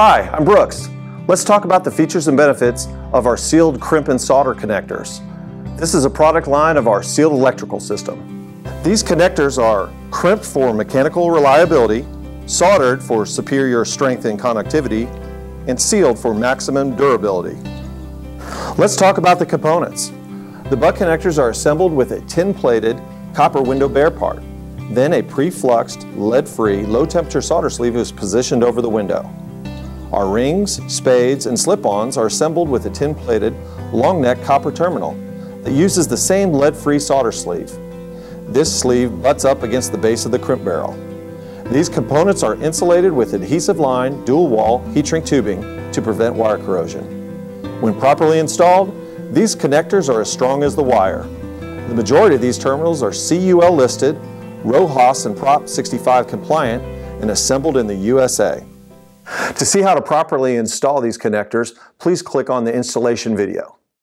Hi, I'm Brooks. Let's talk about the features and benefits of our sealed crimp and solder connectors. This is a product line of our sealed electrical system. These connectors are crimped for mechanical reliability, soldered for superior strength and conductivity, and sealed for maximum durability. Let's talk about the components. The butt connectors are assembled with a tin-plated copper window bare part. Then a pre-fluxed, lead-free, low-temperature solder sleeve is positioned over the window. Our rings, spades, and slip-ons are assembled with a tin-plated, long-neck copper terminal that uses the same lead-free solder sleeve. This sleeve butts up against the base of the crimp barrel. These components are insulated with adhesive line, dual wall, heat shrink tubing to prevent wire corrosion. When properly installed, these connectors are as strong as the wire. The majority of these terminals are CUL listed, RoHS and Prop 65 compliant, and assembled in the USA. To see how to properly install these connectors, please click on the installation video.